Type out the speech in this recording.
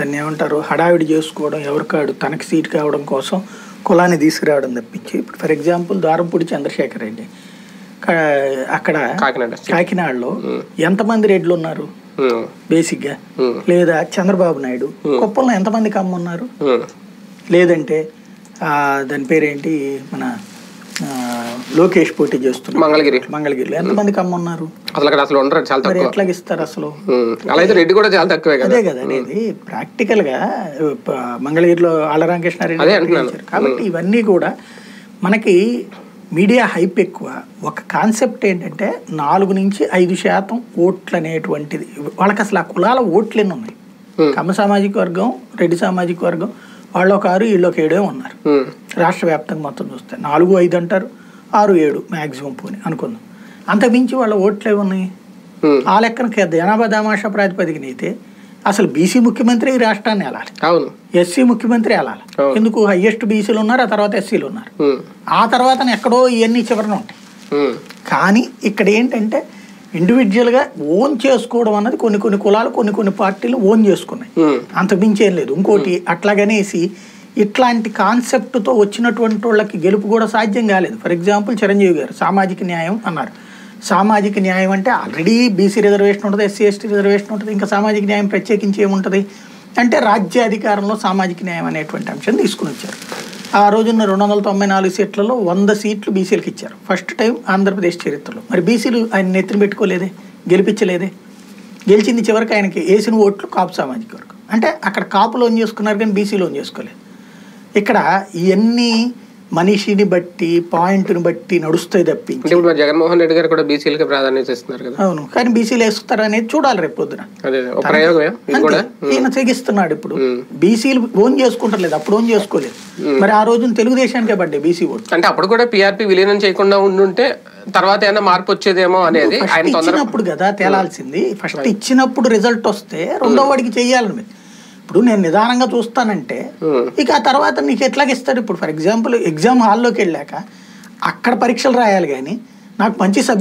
దాన్ని ఏమంటారు? హడావిడి చేసుకోవడం ఎవరికాడు తనకి సీట్ కావడం కోసం కులాన్ని తీసుకురావడం తప్పించి ఇప్పుడు ఫర్ ఎగ్జాంపుల్ దారంపూడి చంద్రశేఖర్ రెడ్డి అక్కడ కాకినాడ. కాకినాడలో ఎంతమంది రెడ్లు ఉన్నారు? బేసిక్గా. లేదా చంద్రబాబు నాయుడు. కుప్పంలో ఎంతమంది కమ్మున్నారు? లేదంటే దాని పేరేంటి? మన లోకేష్ పోటీ చేస్తున్నారు. మంగళగిరి. మంగళగిరిలో. ఎంతమంది కమ్మున్నారు? అసలు అక్కడ అసలు ఉండరు చాలా తక్కువ. ఎట్లాగ ఇస్తారు అసలు? అలా అయితే రెడ్డి కూడా చాలా తక్కువే కదా. అదే కదా అనేది ప్రాక్టికల్గా మంగళగిరిలో ఆళ్ళ రామకృష్ణారెడ్డి అదే అంటున్నాను. కాబట్టి ఇవన్నీ కూడా మనకి మీడియా హైప్ ఎక్కువ. ఒక కాన్సెప్ట్ ఏంటంటే నాలుగు నుంచి ఐదు శాతం ఓట్లు అనేటువంటిది. వాళ్ళకి అసలు ఆ కులాల ఓట్లు ఎన్ని ఉన్నాయి. కమ్మ సామాజిక వర్గం రెడ్డి సామాజిక వర్గం వాళ్ళు ఒక ఆరు వీళ్ళు ఒక ఏడే ఉన్నారు రాష్ట్ర వ్యాప్తంగా మొత్తం చూస్తే నాలుగు ఐదు అంటారు. ఆరు ఏడు మ్యాక్సిమం పోని అనుకుందాం. అంతకుమించి వాళ్ళ ఓట్లు ఏమి ఉన్నాయి ఆ లెక్కన జనాభా దామాషా ప్రాతిపదికన అయితే అసలు బీసీ ముఖ్యమంత్రి ఈ రాష్ట్రాన్ని వెళ్ళాలి అవును. ఎస్సీ ముఖ్యమంత్రి వెళ్ళాలి. ఎందుకు హయ్యెస్ట్ బీసీలు ఉన్నారు ఆ తర్వాత ఎస్సీలు ఉన్నారు? ఆ తర్వాత ఎక్కడో ఇవన్నీ చివరన ఉంటాయి. కానీ ఇక్కడ ఏంటంటే ఇండివిజువల్గా ఓన్ చేసుకోవడం అన్నది కొన్ని కొన్ని కులాలు కొన్ని కొన్ని పార్టీలు ఓన్ చేసుకున్నాయి. ఉమ్, అంత మించి ఏం లేదు. ఇంకోటి అట్లాగనేసి ఇట్లాంటి కాన్సెప్ట్తో వచ్చినటువంటి వాళ్ళకి గెలుపు కూడా సాధ్యం కాలేదు. ఫర్ ఎగ్జాంపుల్ చిరంజీవి గారు సామాజిక న్యాయం అన్నారు. సామాజిక న్యాయం అంటే ఆల్రెడీ బీసీ రిజర్వేషన్ ఉంటుంది ఎస్సీ ఎస్టీ రిజర్వేషన్ ఉంటుంది ఇంకా సామాజిక న్యాయం ప్రత్యేకించి ఏముంటుంది? అంటే రాజ్యాధికారంలో సామాజిక న్యాయం అనేటువంటి అంశం తీసుకుని వచ్చారు ఆ రోజున్న రెండు వందల తొంభై నాలుగు సీట్లలో వంద సీట్లు బీసీలకు ఇచ్చారు. ఫస్ట్ టైం ఆంధ్రప్రదేశ్ చరిత్రలో. మరి బీసీలు ఆయన నెత్తిన పెట్టుకోలేదే? గెలిపించలేదే? గెలిచింది చివరికి ఆయనకి వేసిన ఓట్లు కాపు సామాజిక వర్గం. అంటే అక్కడ కాపు లోన్ చేసుకున్నారు కానీ బీసీ లోన్ చేసుకోలేదు. ఇక్కడ ఇవన్నీ మనిషిని బట్టి పాయింట్ని బట్టి నడుస్తాయి తప్పించి. అంటే ఇప్పుడు మరి జగన్మోహన్ రెడ్డి గారు కూడా బీసీలకి ప్రాధాన్యత ఇస్తున్నారు కదా? అవును. కానీ బీసీలు వేస్తారు అనేది చూడాలి రేపు పొద్దున. ఈయన తెగిస్తున్నాడు ఇప్పుడు. బీసీలు ఓన్ చేసుకుంటలేదు. అప్పుడు ఓన్ చేసుకోలేదు. మరి ఆ రోజున తెలుగుదేశానికే పడ్డాయి బీసీ ఓట్లు. అంటే అప్పుడు కూడా పిఆర్పి విలీనం చేయకుండా ఉండుంటే తర్వాత ఏమైనా మార్పు వచ్చేదేమో అనేది ఇచ్చినప్పుడు కదా తేలాల్సింది. ఫస్ట్ ఇచ్చినప్పుడు రిజల్ట్ వస్తే రెండో వాడికి చెయ్యాలని ఇప్పుడు నేను నిదానంగా చూస్తానంటే ఇక ఆ తర్వాత నీకు ఎట్లాగ ఇస్తాడు ఇప్పుడు ఫర్ ఎగ్జాంపుల్ ఎగ్జామ్ హాల్లోకి వెళ్ళాక అక్కడ పరీక్షలు రాయాలి కానీ నాకు మంచి సబ్జెక్ట్